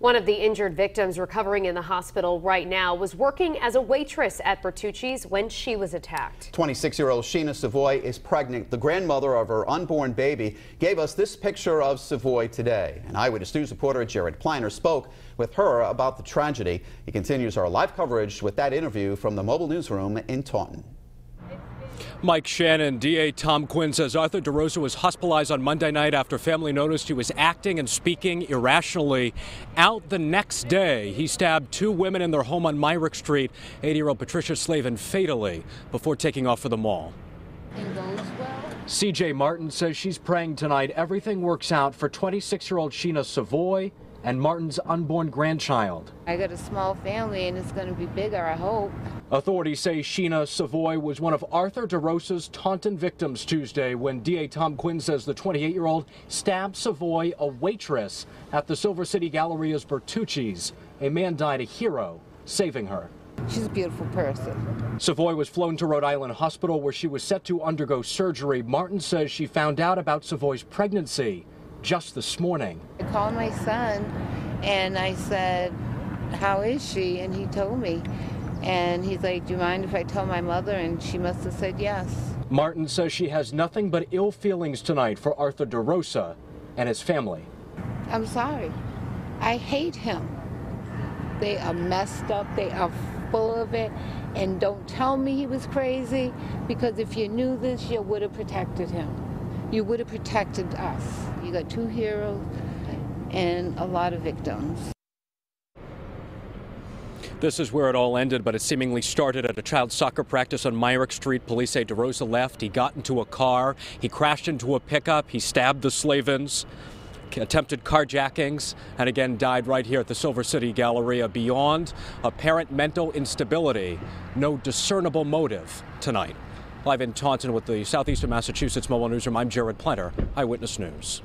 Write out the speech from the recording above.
One of the injured victims recovering in the hospital right now was working as a waitress at Bertucci's when she was attacked. 26-year-old Sheenah Savoy is pregnant. The grandmother of her unborn baby gave us this picture of Savoy today. And Eyewitness News reporter Jared Pliner spoke with her about the tragedy. He continues our live coverage with that interview from the mobile newsroom in Taunton. Mike Shannon, DA Tom Quinn says Arthur DeRosa was hospitalized on Monday night after family noticed he was acting and speaking irrationally. Out the next day, he stabbed two women in their home on Myrick Street, 80 year old Patricia Slavin fatally, before taking off for the mall. CJ Martin says she's praying tonight everything works out for 26 year old Sheenah Savoy and Martin's unborn grandchild. I got a small family and it's going to be bigger, I hope. Authorities say Sheenah Savoy was one of Arthur DeRosa's Taunton victims Tuesday when DA Tom Quinn says the 28 year old stabbed Savoy, a waitress, at the Silver City Galleria's Bertucci's. A man died a hero, saving her. She's a beautiful person. Savoy was flown to Rhode Island Hospital where she was set to undergo surgery. Martin says she found out about Savoy's pregnancy just this morning. I called my son and I said, How is she? And he told me. And he's like, Do you mind if I tell my mother? And she must have said yes. Martin says she has nothing but ill feelings tonight for Arthur DeRosa and his family. I'm sorry. I hate him. They are messed up. They are full of it. And don't tell me he was crazy because if you knew this, you would have protected him. You would have protected us. You got two heroes and a lot of victims. This is where it all ended, but it seemingly started at a child soccer practice on Myrick Street. Police say DeRosa left. He got into a car. He crashed into a pickup. He stabbed the Slavins, attempted carjackings, and again died right here at the Silver City Galleria. Beyond apparent mental instability, no discernible motive tonight. Live in Taunton with the Southeastern Massachusetts Mobile Newsroom, I'm Jared Pliner, Eyewitness News.